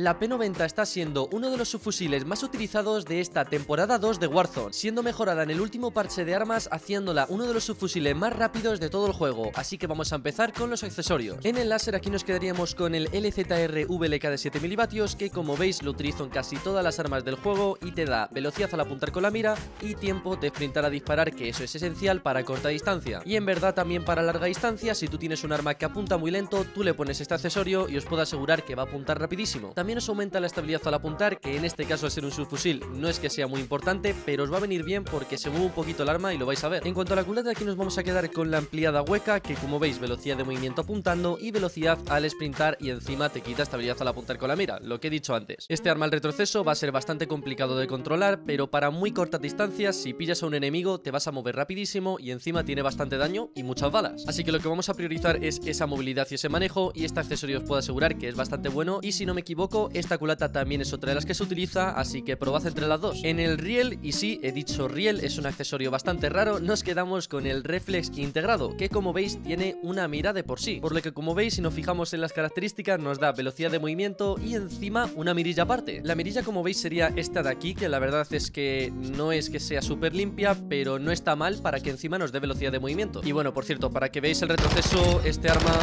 La P90 está siendo uno de los subfusiles más utilizados de esta temporada 2 de Warzone, siendo mejorada en el último parche de armas, haciéndola uno de los subfusiles más rápidos de todo el juego, así que vamos a empezar con los accesorios. En el láser aquí nos quedaríamos con el LZR VLK de 7 milivatios, que como veis lo utilizo en casi todas las armas del juego y te da velocidad al apuntar con la mira y tiempo de sprintar a disparar, que eso es esencial para corta distancia. Y en verdad también para larga distancia, si tú tienes un arma que apunta muy lento, tú le pones este accesorio y os puedo asegurar que va a apuntar rapidísimo. Os aumenta la estabilidad al apuntar, que en este caso al ser un subfusil no es que sea muy importante, pero os va a venir bien porque se mueve un poquito el arma y lo vais a ver. En cuanto a la culata, aquí nos vamos a quedar con la ampliada hueca, que como veis, velocidad de movimiento apuntando y velocidad al sprintar y encima te quita estabilidad al apuntar con la mira, lo que he dicho antes. Este arma al retroceso va a ser bastante complicado de controlar, pero para muy cortas distancias, si pillas a un enemigo, te vas a mover rapidísimo y encima tiene bastante daño y muchas balas. Así que lo que vamos a priorizar es esa movilidad y ese manejo, y este accesorio os puedo asegurar que es bastante bueno, y si no me equivoco, esta culata también es otra de las que se utiliza, así que probad entre las dos. En el Riel, y sí, he dicho Riel, es un accesorio bastante raro, nos quedamos con el Reflex integrado, que como veis tiene una mira de por sí, por lo que como veis, si nos fijamos en las características, nos da velocidad de movimiento y encima una mirilla aparte. La mirilla como veis sería esta de aquí, que la verdad es que no es que sea súper limpia, pero no está mal para que encima nos dé velocidad de movimiento. Y bueno, por cierto, para que veáis el retroceso, este arma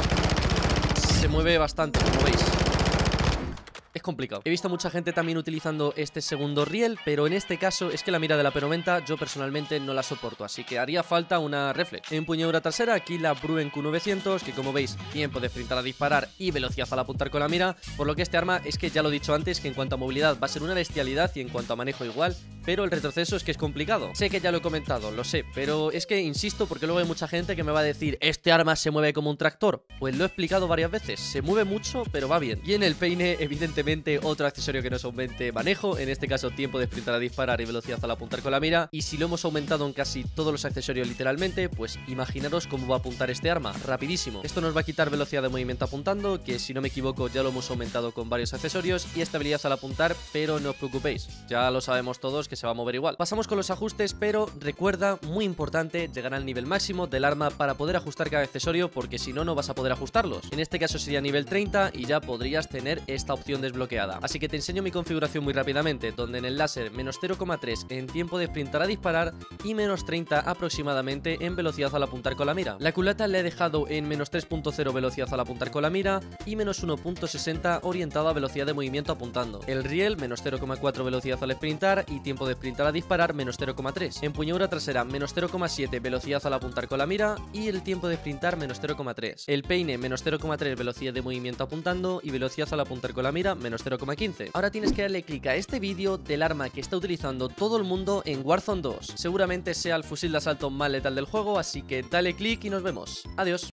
se mueve bastante, como veis es complicado. He visto mucha gente también utilizando este segundo riel, pero en este caso es que la mira de la P90 yo personalmente no la soporto, así que haría falta una reflex. En puñadura trasera aquí la Bruen Q900, que como veis, tiempo de sprintar a disparar y velocidad al apuntar con la mira, por lo que este arma es que ya lo he dicho antes, que en cuanto a movilidad va a ser una bestialidad y en cuanto a manejo igual, pero el retroceso es que es complicado. Sé que ya lo he comentado, lo sé, pero es que insisto porque luego hay mucha gente que me va a decir, este arma se mueve como un tractor. Pues lo he explicado varias veces, se mueve mucho, pero va bien. Y en el peine, evidentemente, otro accesorio que nos aumente manejo, en este caso tiempo de sprintar a disparar y velocidad al apuntar con la mira. Y si lo hemos aumentado en casi todos los accesorios literalmente, pues imaginaros cómo va a apuntar este arma, rapidísimo. Esto nos va a quitar velocidad de movimiento apuntando, que si no me equivoco ya lo hemos aumentado con varios accesorios, y estabilidad al apuntar, pero no os preocupéis, ya lo sabemos todos que se va a mover igual. Pasamos con los ajustes, pero recuerda, muy importante, llegar al nivel máximo del arma para poder ajustar cada accesorio, porque si no, no vas a poder ajustarlos. En este caso sería nivel 30 y ya podrías tener esta opción desbloqueada. Así que te enseño mi configuración muy rápidamente, donde en el láser menos 0,3 en tiempo de sprintar a disparar y menos 30 aproximadamente en velocidad al apuntar con la mira. La culata le he dejado en menos 3.0 velocidad al apuntar con la mira y menos 1.60 orientado a velocidad de movimiento apuntando. El riel menos 0,4 velocidad al sprintar y tiempo de sprintar a disparar menos 0,3. Empuñadura trasera menos 0,7 velocidad al apuntar con la mira y el tiempo de sprintar menos 0,3. El peine menos 0,3 velocidad de movimiento apuntando y velocidad al apuntar con la mira menos 0,3. Ahora tienes que darle clic a este vídeo del arma que está utilizando todo el mundo en Warzone 2. Seguramente sea el fusil de asalto más letal del juego, así que dale clic y nos vemos. Adiós.